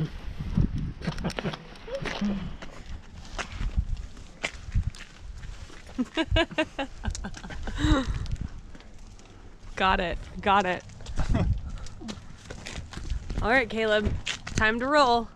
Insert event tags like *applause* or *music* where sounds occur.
*laughs* Got it. Got it. *laughs* All right, Caleb. Time to roll.